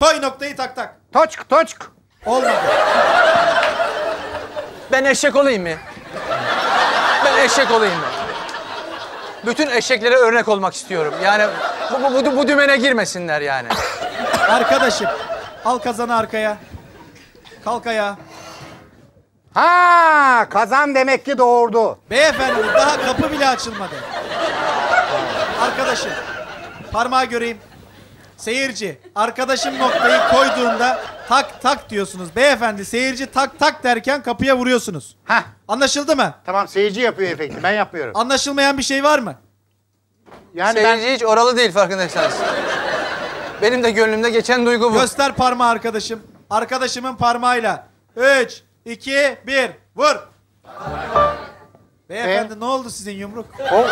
Koy noktayı tak tak. Toçk toçk. Olmadı. Ben eşek olayım mı? Ben eşek olayım mı? Bütün eşeklere örnek olmak istiyorum. Yani bu, bu, bu, bu dümene girmesinler yani. Arkadaşım. Al kazanı arkaya. Kalk ayağa. Ha kazan demek ki doğurdu. Beyefendi daha kapı bile açılmadı. Arkadaşım. Parmağı göreyim. Seyirci. Arkadaşım noktayı koyduğunda tak tak diyorsunuz. Beyefendi seyirci tak tak derken kapıya vuruyorsunuz. Hah Anlaşıldı mı? tamam seyirci yapıyor efekti ben yapmıyorum. Anlaşılmayan bir şey var mı? Yani ben Seyirci hiç oralı değil farkındaysanız. Benim de gönlümde geçen duygu bu. Göster parmağı arkadaşım. Arkadaşımın parmağıyla. 3, 2, 1. Vur. Beyefendi ne oldu sizin yumruk? o